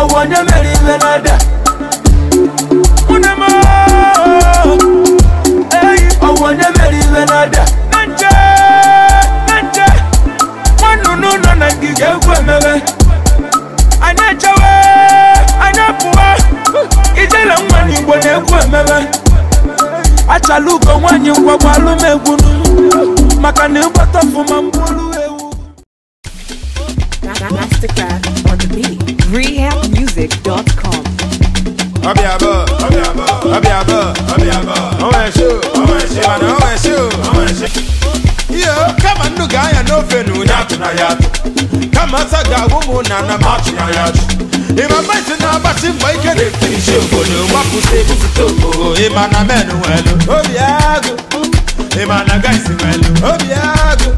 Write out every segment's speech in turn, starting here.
ọwọ́ onye mere iwe na-ada Nwunye m eyi ọwọ́ onye mere iwe na nche na egwu emebe nwa n'igbo achala ugo nwaanyị ngwagwa maka na ịgbata ọfụma mkpụrụ ewu Masterclass on the beat. Ọwọ́ ẹ̀ṣọ́, ìbàdàn ọwọ́ ẹ̀ṣọ́, ọwọ́ ẹ̀ṣọ́. Iyo, kama na ya. Kama na na m atụ na ya atụ. Na-agbasi mbọ ike na-etiri isi obodo gbapụta ebupụta obodo ịma na men nwelu obi agụ ịma na guys nwelu obi agụ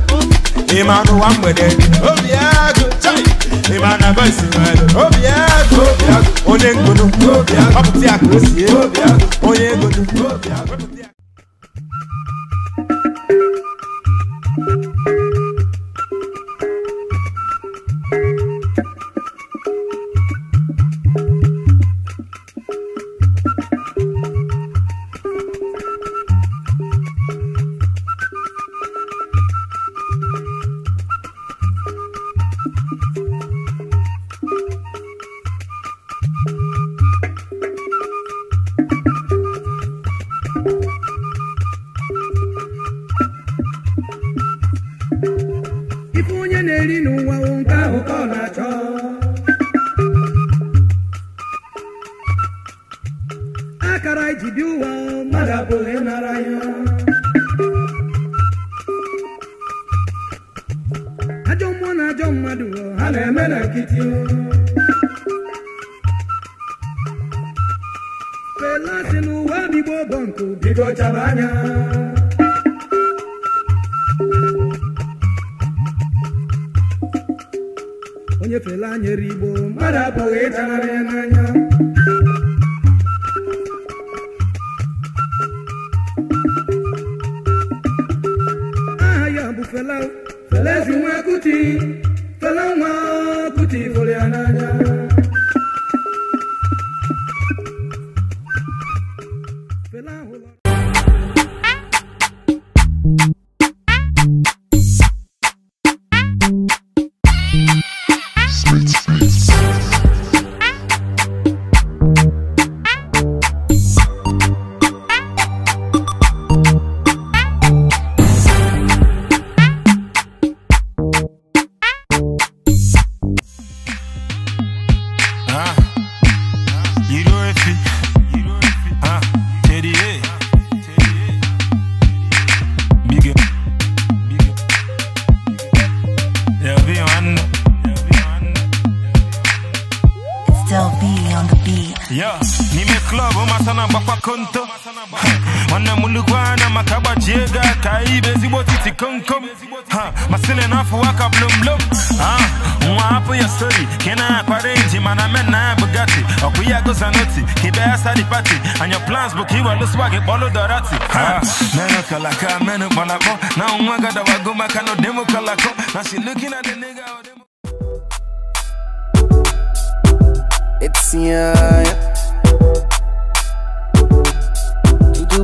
ịma n'ụwa mgbede obi agụ chai ịma na boys nwelu obi agụ obi agụ onye ngunu obi agụ ọpụta ya ka o sie obi agụ onye ngunu ịnara ya ajọ mmụọ na ajọ mmadụ ha na-eme na nkịtị fela si n'ụwa bigbo bụ nkụ anya onye fela nyere igbo mmadụ apụghị ịtanara ya n'anya fela fela jume kuti fela ŋma kuti foliananya club umasana bakwa konto, wana mulukwana makaba jega kaibe zibo titi konkom, ha, masile nafu waka blum blum, ah, nwa hapo ya story, kena kwa range mana mena Bugatti, okuya go zanoti, kibe asa di party, and your plans book you will swag bolo dorati, ha, na she looking at the nigga. It's yeah. You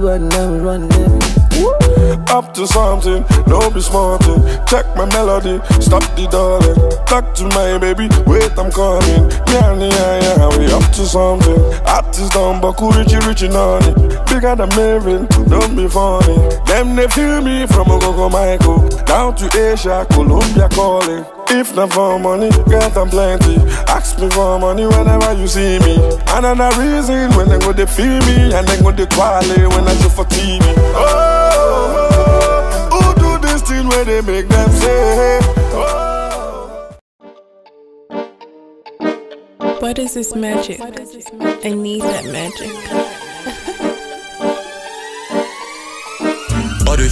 what now run. Up to something, don't be smarting. Check my melody, stop the darling. Talk to my baby, wait, I'm coming. Yeah, yeah, yeah, we up to something. Artist done, but cool, richy, richy, naughty. Bigger than Marin, don't be funny. Them they feel me from Ogogo Michael down to Asia, Colombia calling. If not for money, get them plenty. Ask me for money whenever you see me. Another reason when they go they feel me and they go they quality when I show for TV. Oh, oh, oh, who do this thing where they make them say? Oh. What is this magic? I need that magic.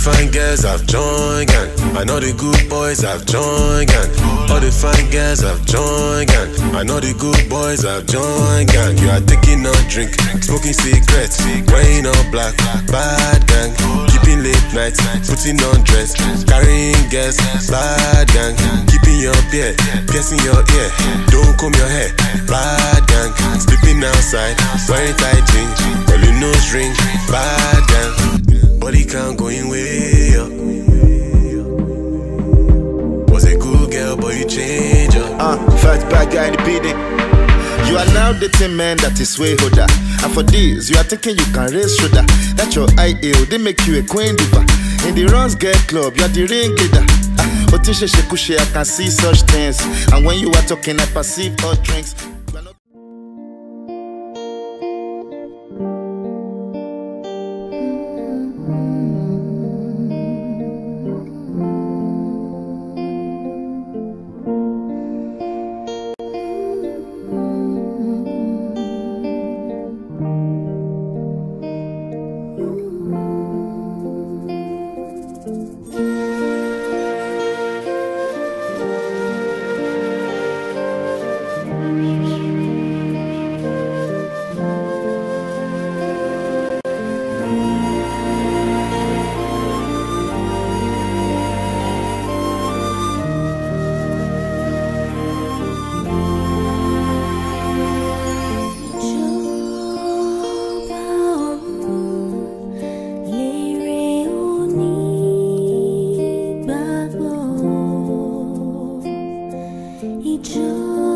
Fine girls have joined gang. I know the good boys have joined gang. All the fine girls have joined gang. I know the good boys have joined gang. You are taking a drink, smoking cigarettes, wearing all black, bad gang. Keeping late nights, putting on dress, carrying gas, bad gang. Keeping your yeah, piercing your ear. Don't comb your hair. Bad gang, sleeping outside, wearing tight jeans, only nose ring. Bad gang, Now dating men that is way holder. And for this, you are thinking you can raise shoulder. That your IAO, they make you a queen diva. In the runs get club, you are the ringleader. Ah, Otishe Shekushe, I can see such things. And when you are talking, I perceive all drinks. You